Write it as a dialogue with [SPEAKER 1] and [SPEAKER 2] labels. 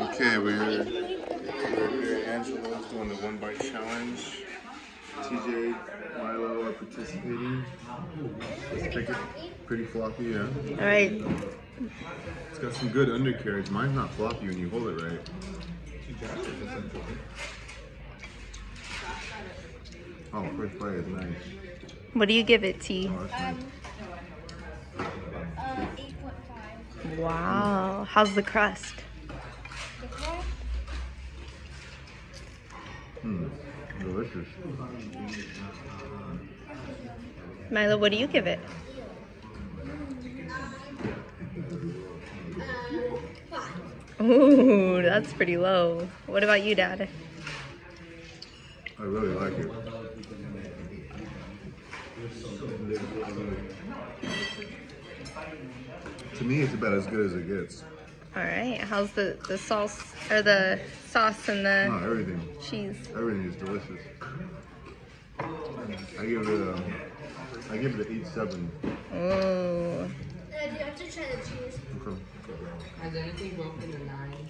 [SPEAKER 1] Okay, we're, we're here. Angelo's doing the one bite challenge. TJ, Milo are participating. Let's pick it. Pretty floppy, yeah.
[SPEAKER 2] All right.
[SPEAKER 1] It's got some good undercarriage. Mine's not floppy when you hold it right. Oh, first bite is nice.
[SPEAKER 2] What do you give it, T?
[SPEAKER 1] Oh, that's nice.
[SPEAKER 3] Uh, 8.5.
[SPEAKER 2] Wow. How's the crust?
[SPEAKER 3] The crust,
[SPEAKER 1] Hmm, delicious.
[SPEAKER 2] Milo, what do you give it?
[SPEAKER 3] 5.
[SPEAKER 2] Ooh, that's pretty low. What about you, Dad?
[SPEAKER 1] I really like it. To me, it's about as good as it gets.
[SPEAKER 2] All right. How's the the sauce or the sauce and the
[SPEAKER 1] No, everything.
[SPEAKER 2] cheese?
[SPEAKER 1] Everything is delicious. I give it a, I give it an eight seven.
[SPEAKER 2] Ooh.
[SPEAKER 3] Uh, you have to try the cheese.
[SPEAKER 1] Okay.
[SPEAKER 4] Has anything broken in nine?